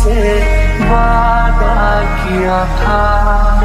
से वादा किया था।